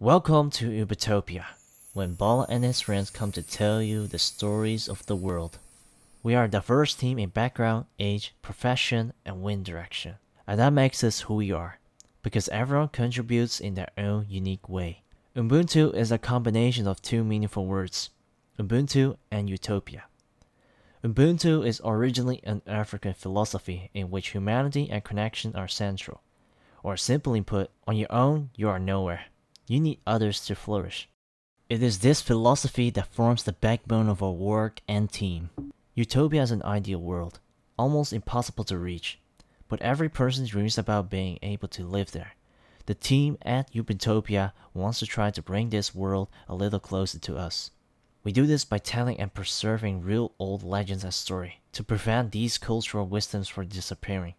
Welcome to Ubuntopia, when Ball and his friends come to tell you the stories of the world. We are a diverse team in background, age, profession, and wind direction. And that makes us who we are, because everyone contributes in their own unique way. Ubuntopia is a combination of two meaningful words, Ubuntu and Utopia. Ubuntu is originally an African philosophy in which humanity and connection are central. Or simply put, on your own, you are nowhere. You need others to flourish. It is this philosophy that forms the backbone of our work and team. Utopia is an ideal world, almost impossible to reach, but every person dreams about being able to live there. The team at Ubuntopia wants to try to bring this world a little closer to us. We do this by telling and preserving real old legends and story to prevent these cultural wisdoms from disappearing.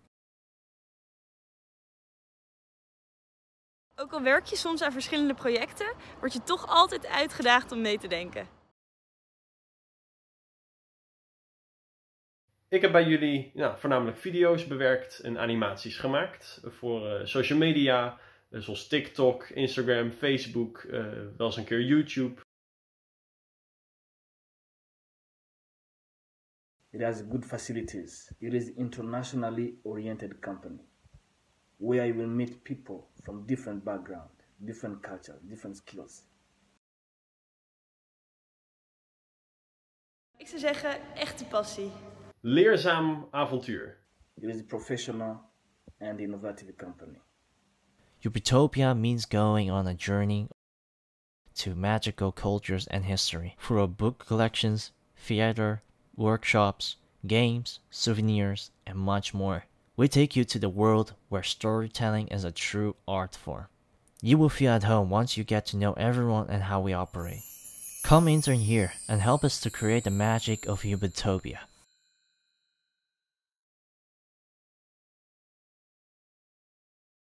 Ook al werk je soms aan verschillende projecten, word je toch altijd uitgedaagd om mee te denken. Ik heb bij jullie nou, voornamelijk video's bewerkt en animaties gemaakt voor uh, social media, uh, zoals TikTok, Instagram, Facebook, uh, wel eens een keer YouTube. It has good facilities. It is internationally oriented company where you will meet people from different background, different culture, different skills. Ik zou zeggen, echte passie. Leerzaam avontuur. It is a professional and innovative company. Ubuntopia means going on a journey to magical cultures and history through book collections, theater, workshops, games, souvenirs, and much more. We take you to the world where storytelling is a true art form. You will feel at home once you get to know everyone and how we operate. Come intern here and help us to create the magic of Ubuntopia.